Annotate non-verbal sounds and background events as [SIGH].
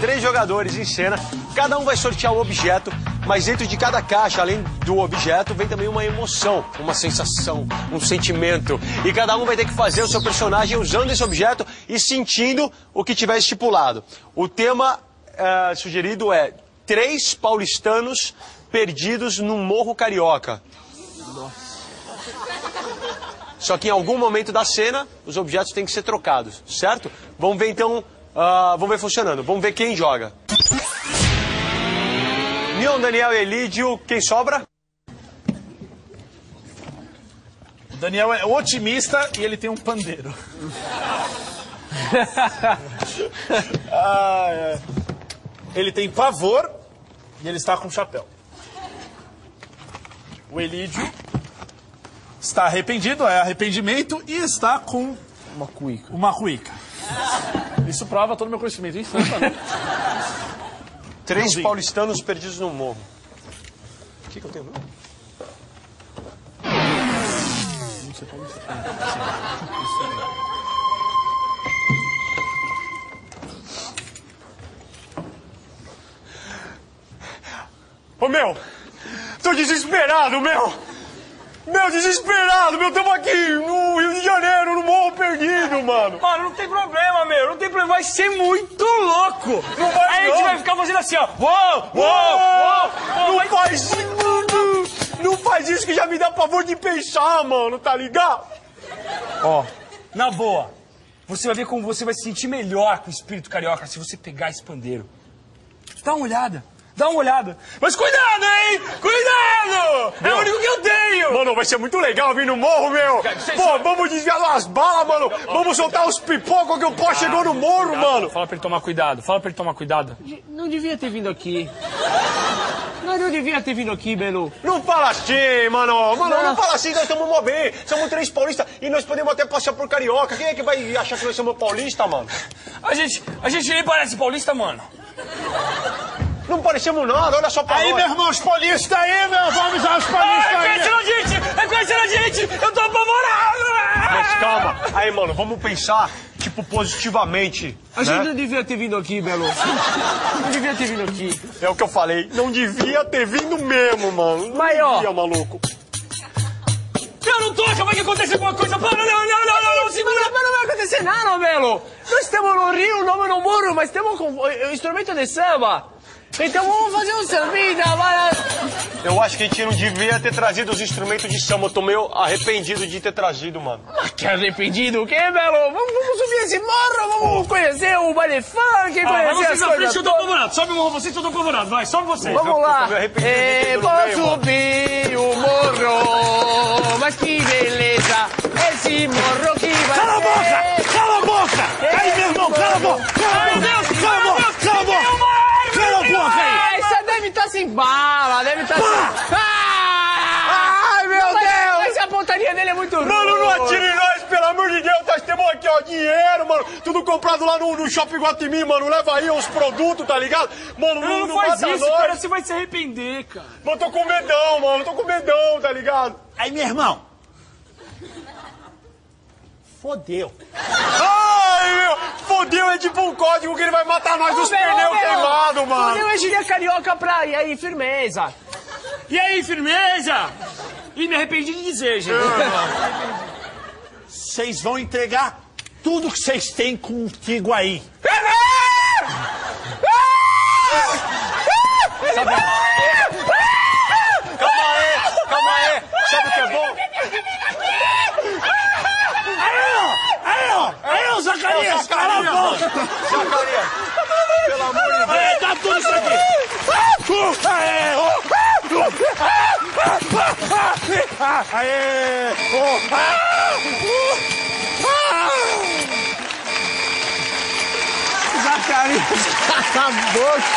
três jogadores em cena. Cada um vai sortear um objeto, mas dentro de cada caixa, além do objeto, vem também uma emoção, uma sensação, um sentimento. E cada um vai ter que fazer o seu personagem usando esse objeto e sentindo o que tiver estipulado. O tema eh, sugerido é Três Paulistanos Perdidos no Morro Carioca. Só que em algum momento da cena, os objetos têm que ser trocados, certo? Vamos ver então, ah, vamos ver funcionando. Vamos ver quem joga. Nion, Daniel e Elídio, quem sobra? O Daniel é otimista e ele tem um pandeiro. [LAUGHS] Ah, é. Ele tem pavor e ele está com chapéu. O Elídio está arrependido, é arrependimento, e está com Uma cuica. uma cuíca. Isso prova todo o meu conhecimento em Sampa, né? Três Não paulistanos perdidos no morro. O que, que eu tenho? Ô meu! Tô desesperado, meu! Meu, desesperado, meu! Tamo aqui mano! Mano, não tem problema, meu. Não tem problema. Vai ser muito louco. Não vai, Aí a gente não. vai ficar fazendo assim, ó. Uou, uou, uou. Não faz isso, mano! Não faz isso que já me dá pavor de pensar, mano, tá ligado? Ó, na boa. Você vai ver como você vai se sentir melhor com o espírito carioca se você pegar esse pandeiro. Dá uma olhada. Dá uma olhada. Mas cuidado, hein? Cuidado! É o único que eu tenho! Mano, vai ser muito legal vir no morro, meu! Pô, vamos desviar umas balas, mano! Vamos soltar os pipocos que o pó chegou no morro, mano! Fala pra ele tomar cuidado. Fala pra ele tomar cuidado. Não devia ter vindo aqui. Não, não devia ter vindo aqui, Belu. Não fala assim, mano! Mano, não, fala assim, nós estamos mó bem! Somos três paulistas e nós podemos até passar por carioca. Quem é que vai achar que nós somos paulista, mano? A gente, a gente nem parece paulista, mano. Não parecemos nada, olha só pra Aí, nós. meu irmão, os paulistas aí, meu, vamos usar os paulistas aí. Reconhecendo a gente! Reconhecendo a gente! Eu tô apavorado! Mas calma. Aí, mano, vamos pensar, tipo, positivamente. A gente né? não devia ter vindo aqui, Belu. Não devia ter vindo aqui. É o que eu falei. Não devia ter vindo mesmo, mano. Não Mas, ó. devia, maluco. Eu não toca, vai que acontece alguma coisa! Para, não, não, não, não, não, segura! Mas não vai acontecer nada, Belo. Nós estamos no Rio, não no muro, mas estamos com o instrumento de samba. Então vamos fazer um sambinha, para... Eu acho que a gente não devia ter trazido os instrumentos de samba. Eu tô meio arrependido de ter trazido, mano. Que arrependido, o quê, Belo? Vamos, vamos subir esse morro, vamos conhecer o baile funk, Ah, conhecer as frente coisas que eu tô apavorado. Sobe o morro, vocês que eu tô apavorado. Vai, sobe vocês. Vamos Eu lá. tô meio arrependido de ter É, ido no vou meio, mano. subir o morro, deve estar sem... Ah! Ai, meu Deus! Mas a pontaria dele é muito ruim. Mano, não atire em nós, pelo amor de Deus. Nós temos aqui, ó, dinheiro, mano. Tudo comprado lá no, no Shopping Guatemi, mano. Leva aí os produtos, tá ligado? Mano, não, Não, não faz isso, nós. cara. Você vai se arrepender, cara. Mano, tô com medão, mano. Tô com medão, tá ligado? Aí, meu irmão. Fodeu. Ai, meu. Fodeu, é tipo um código que ele vai matar nós dos pneus queimados, mano. Eu gíria carioca pra... E aí, firmeza. E aí, firmeza? E me arrependi de dizer, gente. Vocês vão entregar tudo que vocês têm contigo aí. Calma aí, calma aí. Sabe o que é bom? Aí, ó! Aí, ó! Aí, ó, Zacarias! Cala a boca! Zacarias. Pelo amor de Deus. Aí, dá tudo isso aqui! Aê! ó. Aê! ó. Zacarias, cala a boca.